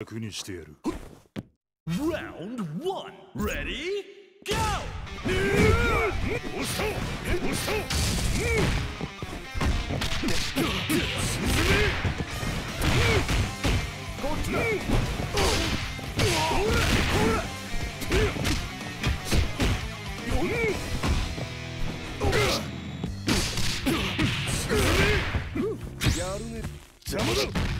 楽にしてやる Round Ready? Go! ししこっちだ邪魔だ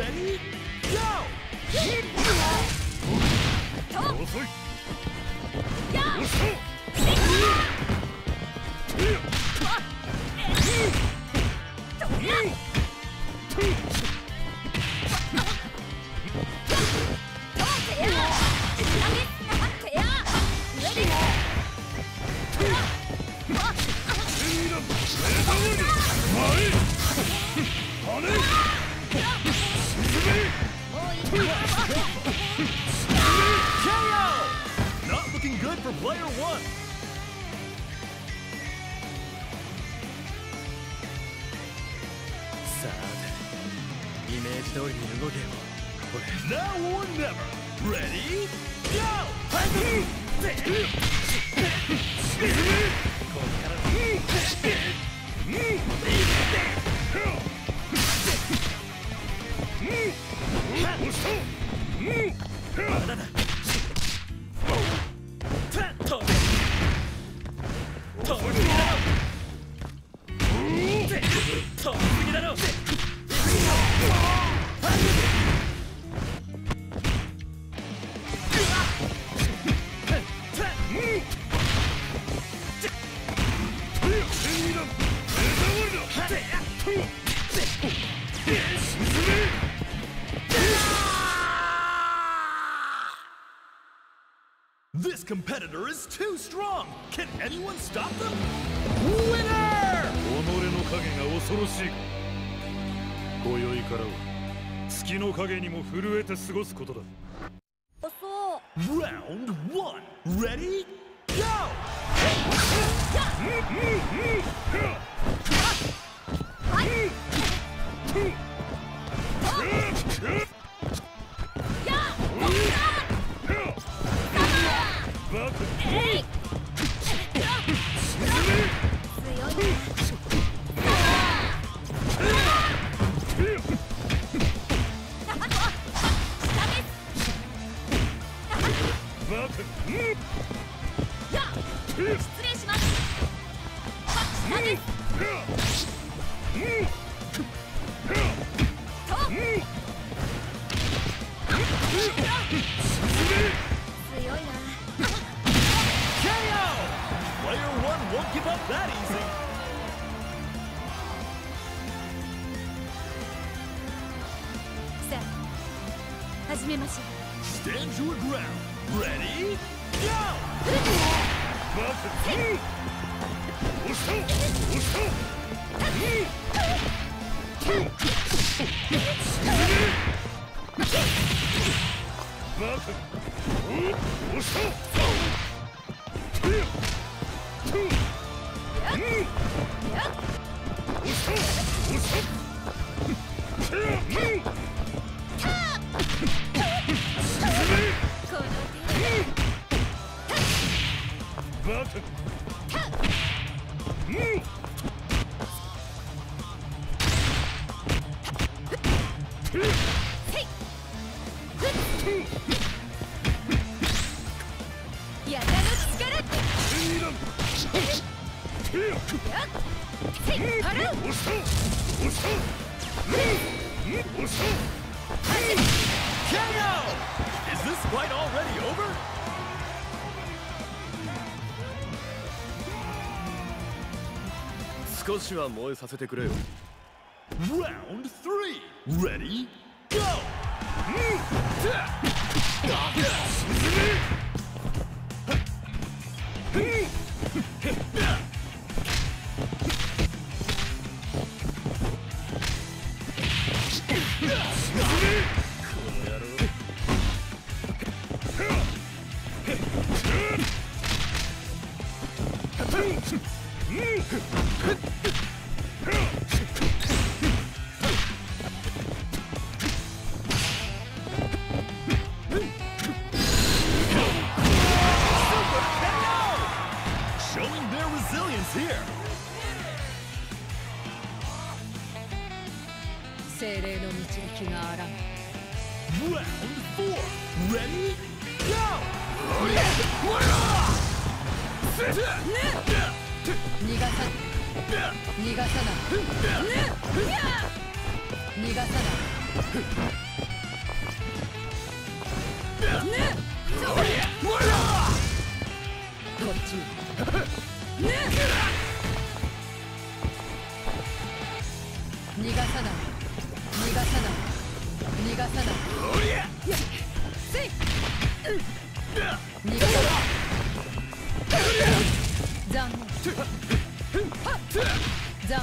Ready? Go! Hit! Top! イメージ通りに動けよこれ Now or never Ready? Go! はいぜここからうんうん is too strong! Can anyone stop them? Winner! 己の影が恐ろしいか今宵からは月の影にも震えて過ごすことだそう Round 1 Ready? Go! うんうんうん street. Yeah! Is this fight already over? Round three. Ready? Go! Suzume! 精霊の導きがあらん Round four. Ready? Go! 逃がさ逃がさない逃がさないこっちに逃 The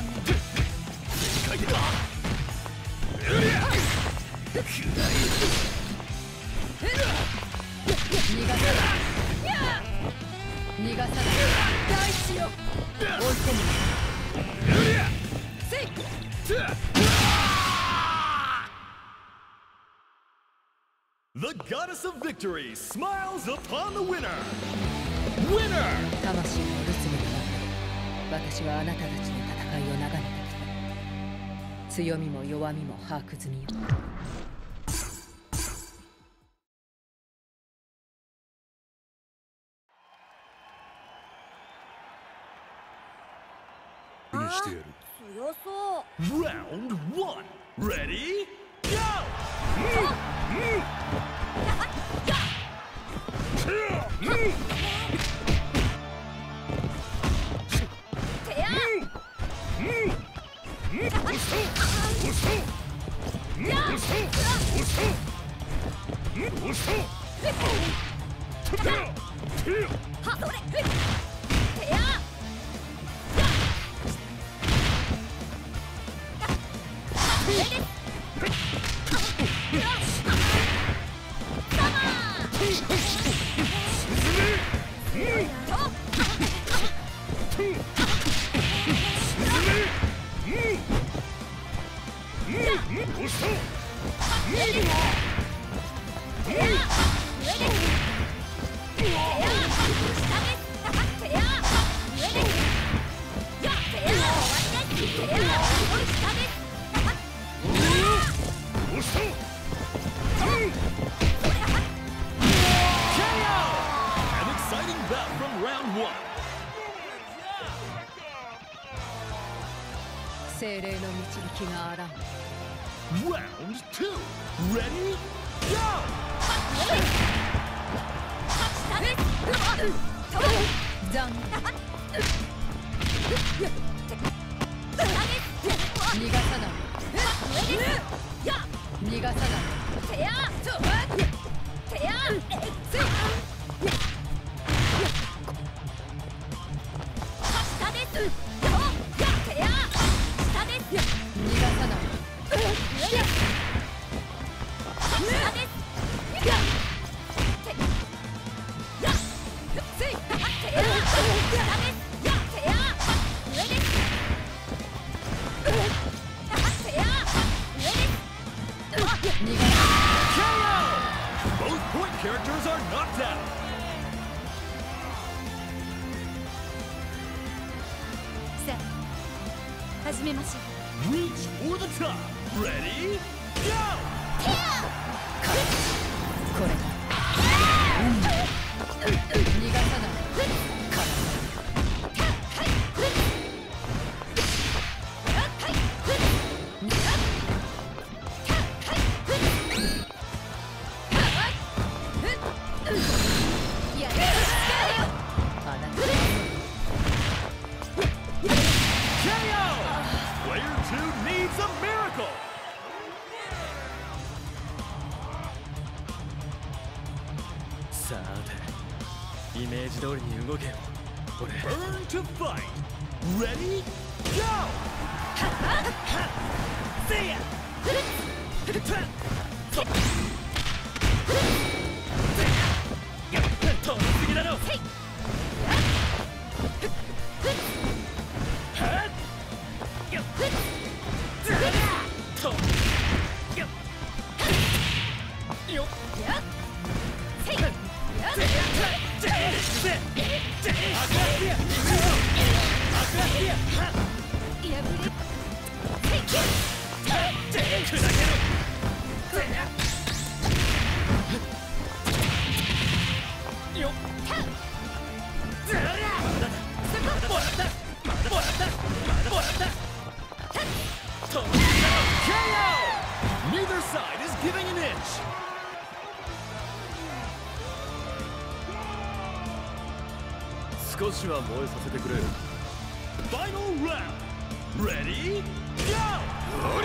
goddess of victory smiles upon the winner. Winner! 魂の留守の中で私はあなたたちを眺めてきた。強みも弱みも把握済みよ。にしてやる強そう。Round one. Ready? Go! てはそれて精霊の導きがあらん。Round two. Ready? Go! 残念逃がささあ始めましょう Reach for the top. Ready? Go! これ逃がさないこれ Burn to fight Ready? Go! せや飛びすぎだろよっよっ。少しは燃えさせてくれファイナルラウンドレディーゴー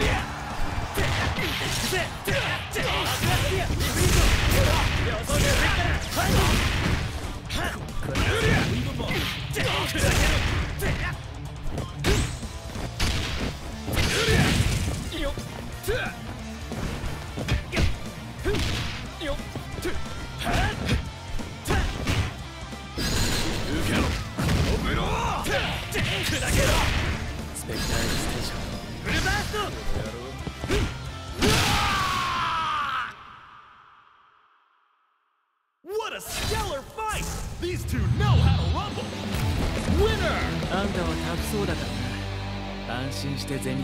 て全力